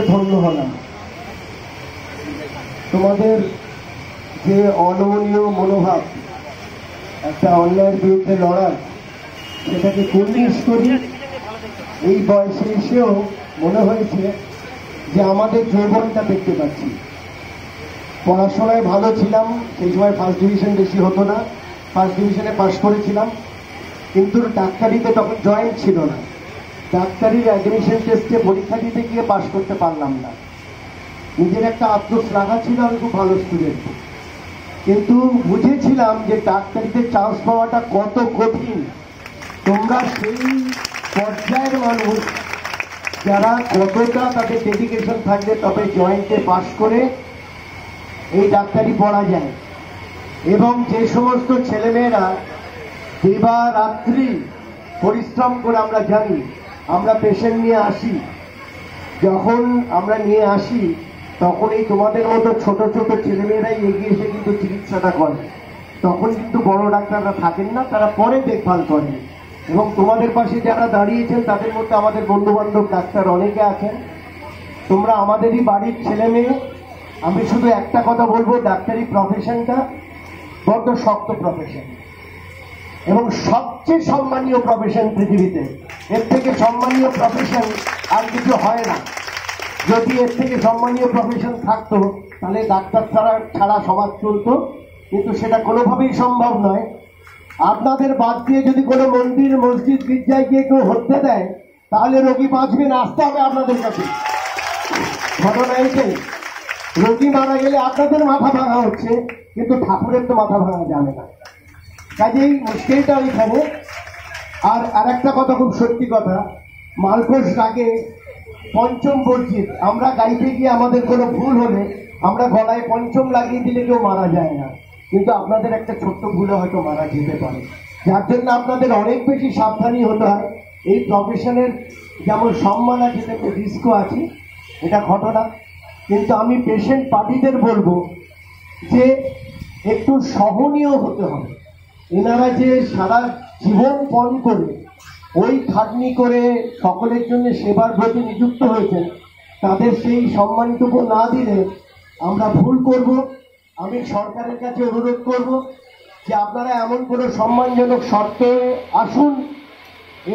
পেয়ে ধন্য হলাম। তোমাদের যে অনমনীয় মনোভাব, একটা অন্যায়ের বিরুদ্ধে লড়ার সেটাকে কুর্নিশ করি, এই বয়সে এসেও মনে হয়েছে যে আমাদের যৌবনটা দেখতে পাচ্ছি। পড়াশোনায় ভালো ছিলাম, সেই সময় ফার্স্ট ডিভিশন বেশি হতো না ফার্স্ট ডিভিশনে পাশ করেছিলাম, কিন্তু ডাক্তারিতে তখন জয়েন্ট ছিল না। ডাক্তারির অ্যাডমিশন টেস্টে পরীক্ষা দিতে গিয়ে পাশ করতে পারলাম না। নিজের একটা আত্মশ্লাঘা ছিল, আমি খুব ভালো স্টুডেন্ট কিন্তু বুঝেছিলাম যে ডাক্তারিতে চান্স পাওয়াটা কত কঠিন। তোমরা সেই পর্যায়ের মানুষ। যারা কতটা তাদের ডেডিকেশন থাকবে তবে জয়েন্টে পাশ করে এই ডাক্তারি পড়া যায়। এবং যে সমস্ত ছেলেমেয়েরা দিবা রাত্রি পরিশ্রম করে আমরা জানি আমরা পেশেন্ট নিয়ে আসি। যখন আমরা নিয়ে আসি তখন এই তোমাদের মতো ছোট ছোট ছেলেমেয়েরাই এগিয়ে এসে কিন্তু চিকিৎসাটা করে। তখন কিন্তু বড় ডাক্তাররা থাকেন না, তারা পরে দেখভাল করেন এবং তোমাদের পাশে যারা দাঁড়িয়েছেন, তাদের মধ্যে আমাদের বন্ধু বান্ধব ডাক্তার অনেকে আছেন। তোমরা আমাদেরই বাড়ির ছেলে মেয়ে আমি শুধু একটা কথা বলব, ডাক্তারি প্রফেশনটা বড্ড শক্ত প্রফেশন এবং সবচেয়ে সম্মানীয় প্রফেশন পৃথিবীতে। এর থেকে সম্মানীয় প্রফেশন আর কিছু হয় না। যদি এর থেকে সম্মানীয় প্রফেশন থাকতো, তাহলে ডাক্তার ছাড়া ছাড়া সমাজ চলতো। কিন্তু সেটা কোনোভাবেই সম্ভব নয়। আপনাদের বাদ দিয়ে যদি কোনো মন্দির, মসজিদ, গির্জায় গিয়ে কেউ হতে দেয়, তাহলে রোগী বাঁচবে না। আসতে হবে আপনাদের কাছে। ঘটনা এইটাই রোগী মারা গেলে আপনাদের মাথা ভাঙা হচ্ছে, কিন্তু ঠাকুরের তো মাথা ভাঙা যাবে না। কাজেই মুশকিলটা আমি ওইখানে আর আরেকটা কথা খুব সত্যি কথা, মালকোষ রাগে পঞ্চম বর্জিত। আমরা গাইতে গিয়ে আমাদের কোনো ভুল হলে আমরা গলায় পঞ্চম লাগিয়ে দিলে কেউ মারা যায় না। কিন্তু আপনাদের একটা ছোট্ট ভুলে হয়তো মারা যেতে পারে। যার জন্য আপনাদের অনেক বেশি সাবধানী হতে হয়। এই প্রফেশনের যেমন সম্মান আছে, তেমনি রিস্কও আছে। এটা ঘটনা। কিন্তু আমি পেশেন্ট পার্টিদের বলব যে, একটু সহনীয় হতে হবে। এনারা যে সারা জীবন পণ করে, ওই খাটনি করে সকলের জন্য সেবার প্রতি নিযুক্ত হয়েছেন, তাদের সেই সম্মানটুকু না দিলে আমরা ভুল করব। আমি সরকারের কাছে অনুরোধ করব যে আপনারা এমন কোনো সম্মানজনক শর্তে আসুন।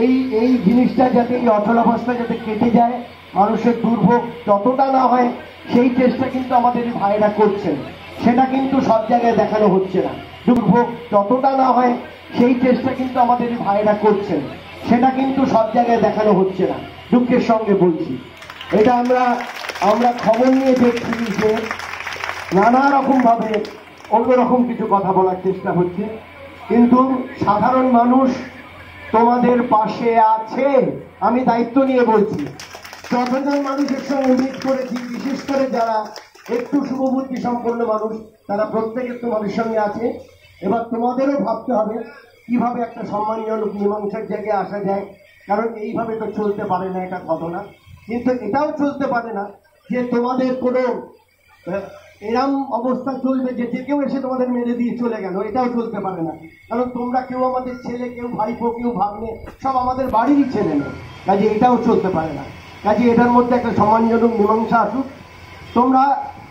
এই এই জিনিসটা যাতে, এই অচলাবস্থা যাতে কেটে যায়, মানুষের দুর্ভোগ যতটা না হয়, সেই চেষ্টা কিন্তু আমাদের ভাইরা করছেন। সেটা কিন্তু সব জায়গায় দেখানো হচ্ছে না। দুর্ভোগ যতটা না হয়, সেই চেষ্টা কিন্তু আমাদের ভাইরা করছেন। সেটা কিন্তু সব জায়গায় দেখানো হচ্ছে না। দুঃখের সঙ্গে বলছি। এটা আমরা আমরা খবর নিয়ে দেখছি যে নানা রকম ভাবে অন্যরকম কিছু কথা বলার চেষ্টা হচ্ছে। কিন্তু সাধারণ মানুষ তোমাদের পাশে আছে, আমি দায়িত্ব নিয়ে বলছি। যতজন মানুষের সঙ্গে মিট করেছি, বিশেষ করে যারা একটু শুভবুদ্ধি সম্পন্ন মানুষ, তারা প্রত্যেকে তোমাদের সঙ্গে আছে। এবার তোমাদেরও ভাবতে হবে কীভাবে একটা সম্মানজনক মীমাংসার জায়গায় আসা যায়। কারণ এইভাবে তো চলতে পারে না, এটা ঘটনা। কিন্তু এটাও চলতে পারে না যে তোমাদের কোনো এরম অবস্থা চলবে যে যে কেউ এসে তোমাদের মেরে দিয়ে চলে গেল, এটাও চলতে পারে না। কারণ তোমরা কেউ আমাদের ছেলে, কেউ ভাইপো, কেউ ভাগ্নে, সব আমাদের বাড়িরই ছেলে মেয়ে। কাজে এটাও চলতে পারে না। কাজে এটার মধ্যে একটা সম্মানজনক মীমাংসা আসুক। তোমরা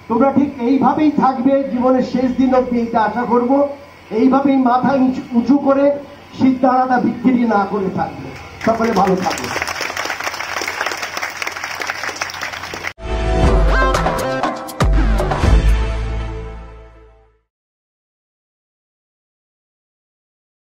তোমরা ঠিক এইভাবেই থাকবে জীবনের শেষ দিন অব্দি এইটা আশা করব। এইভাবেই মাথা উঁচু করে সিদ্ধারাটা বিক্রি না করে থাকবে। সকলে ভালো থাকবে